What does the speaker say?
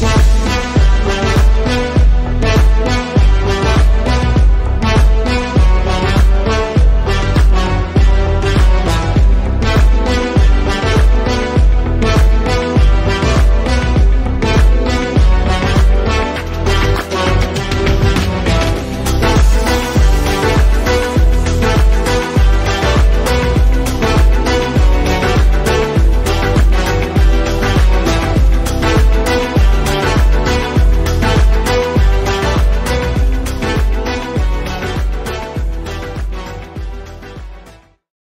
Yeah.